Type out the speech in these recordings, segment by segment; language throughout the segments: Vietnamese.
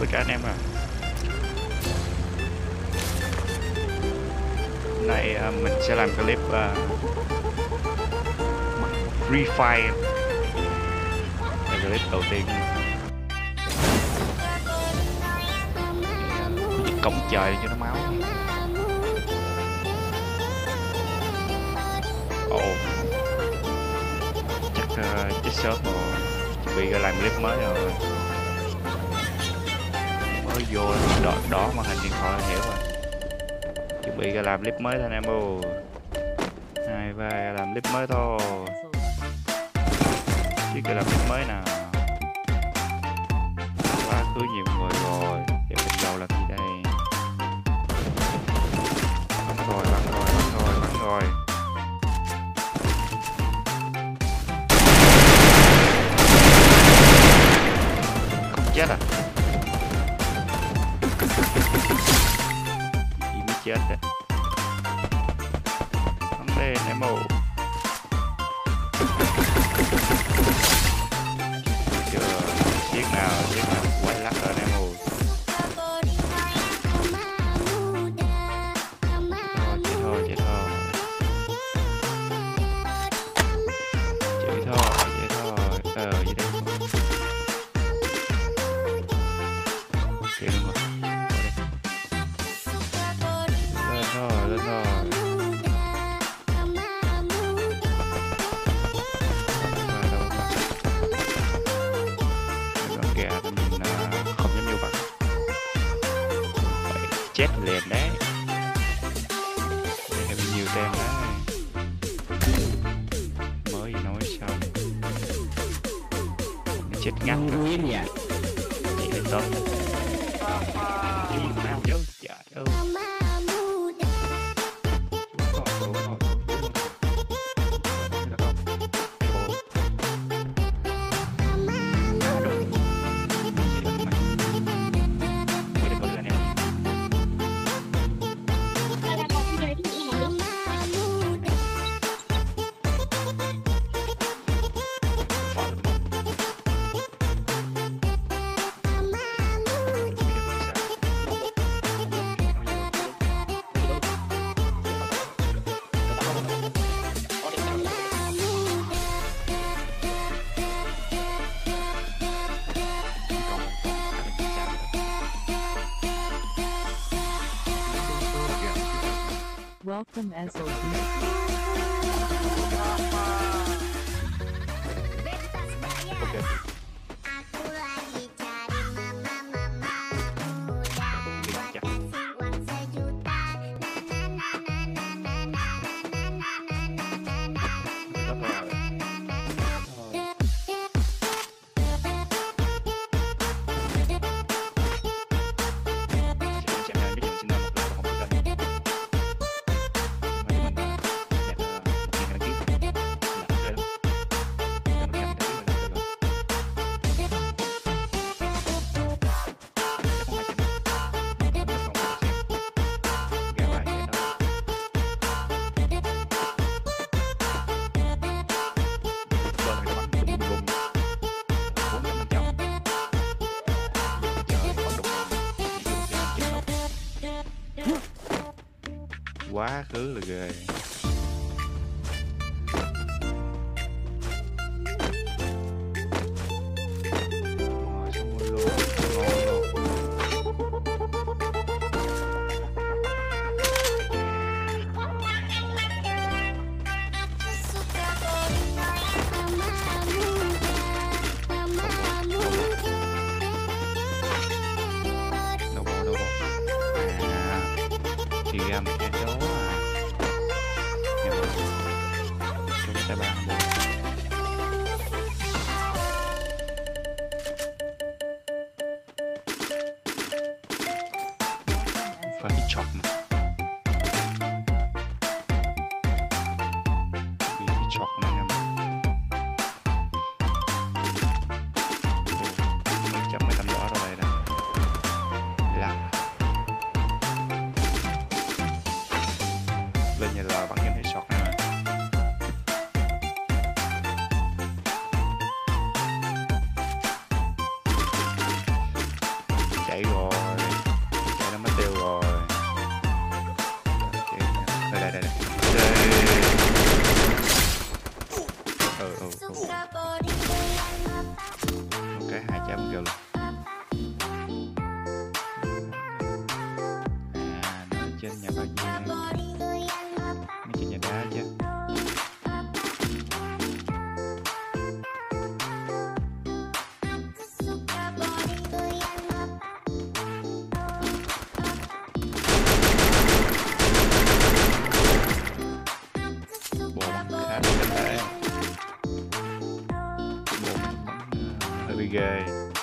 tất cả anh em à. Hôm nay à, mình sẽ làm clip uh, Free Fire. Clip đầu tiên. Cổng trời cho nó máu. Ồ. Chắc ờ, uh, chết sớm rồi Chuẩn bị làm clip mới rồi. Mới vô đó, đó màn hình điện thoại hiểu rồi. Chuẩn bị ra làm clip mới thôi anh em ơi. Hai ba làm clip mới thôi. Chứ cái làm clip mới nào. Quá cứ nhiều người rồi. Để mình đầu làm gì đây? Rồi. Không chết à? Chỉ mới chết đấy không lên này màu chết liền đấy. them as obese. Quá khứ là ghê. Cho cái bàn phải bị chọc we go.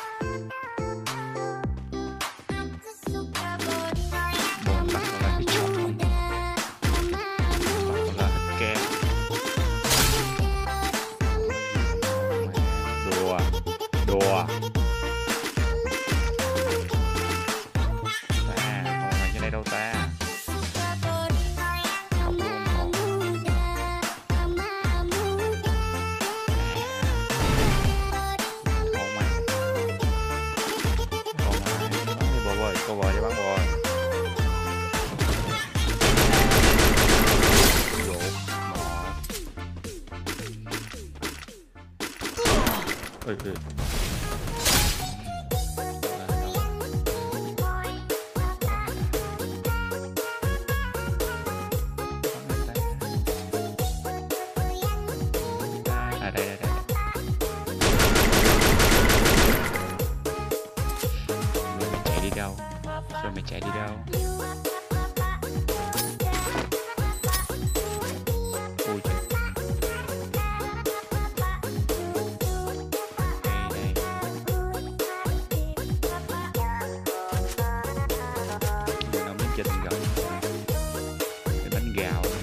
gal.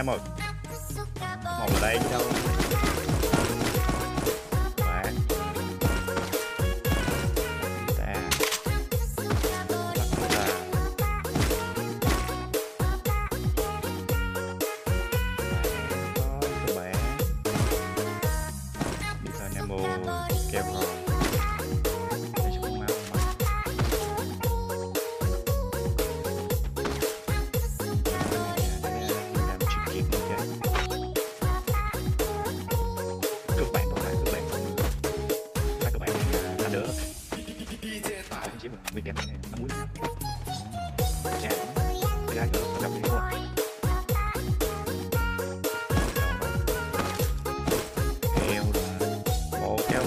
em ơi. Một ở đây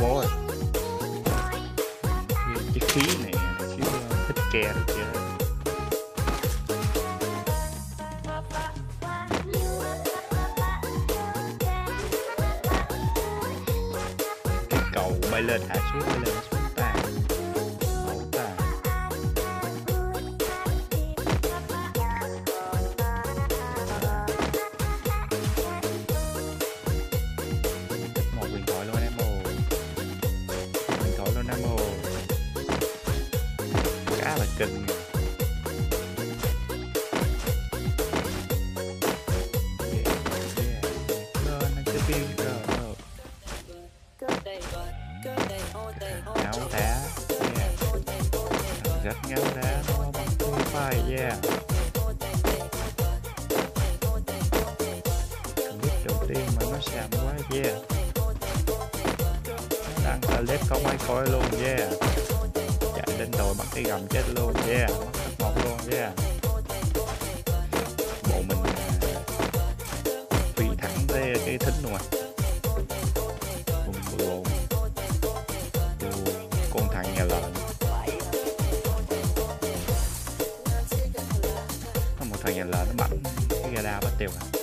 wallet cái phí này phí thích kè chứ. Ngáo đá, yeah. rất ngáo đá nó bằng phương phai yeah. Clip đầu tiên mà nó sàm quá, yeah. Đang clip không ai coi luôn, yeah cái gầm chết luôn, yeah. Một luôn, yeah. Bộ mình à, phi thẳng tới cái thính luôn à. Thằng nhà lợn nó bắn cái radar bắt tiêu à.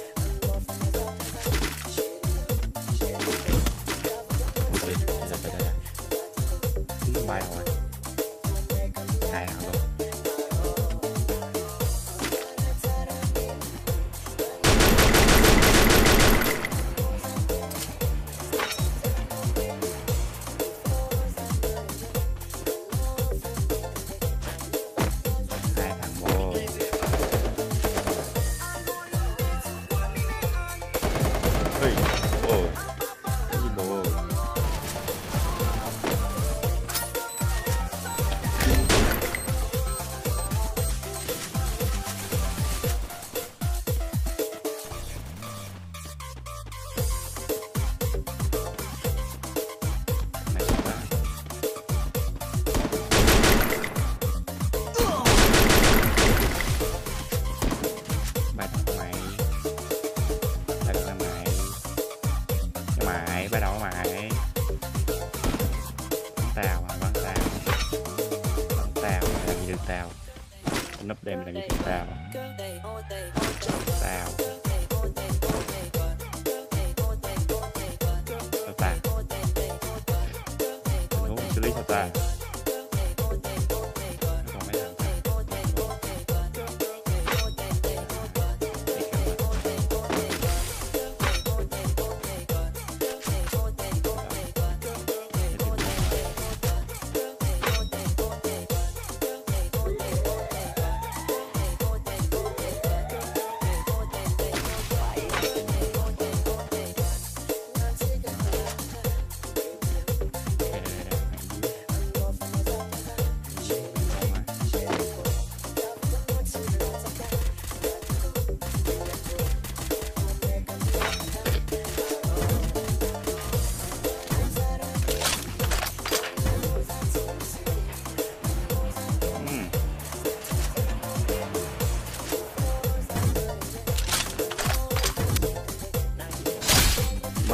来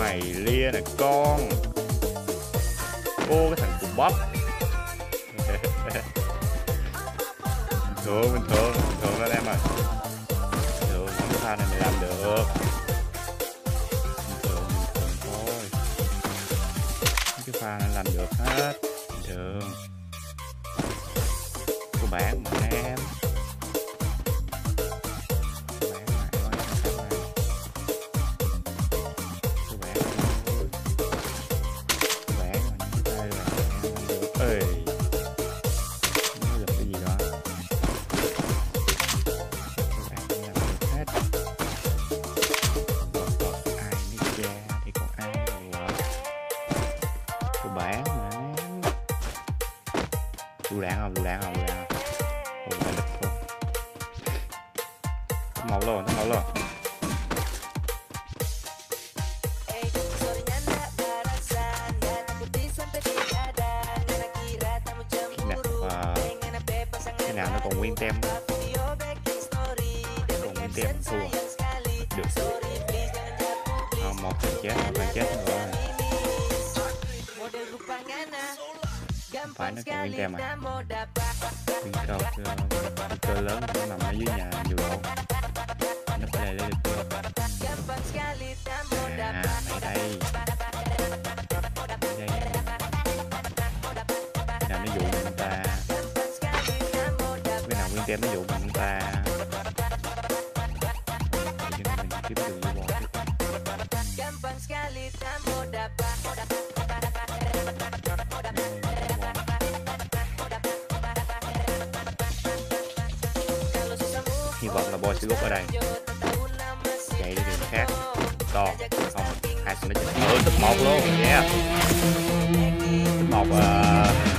mày lia nè, con. Ô cái thằng cục bắp. Bình thường bình thường bình thường anh em ơi bình thường, không pha này mày làm được. Bình thường bình thường thôi. Cái pha này làm được hết. Bình thường. Máu luôn máu luôn nè và cái nào nó còn nguyên tem còn nguyên tem thua. Được. À, một thằng chết một thằng chết rồi phải nó còn nguyên tem à? Nguyên cầu, nguyên cơ lớn nó nằm ở dưới nhà nhiều lộn nó phải đây lấy được chưa à mày đây đây cái nào nó dụ mình ta cái nào nguyên tem nó dụ mình ta Để cho mình kiếm đường vô bò trước. hy vọng là boy sẽ rút ở đây chạy đi đường khác. To không hai sẽ nó chỉnh ừ top một luôn. Yeah. Top một uh,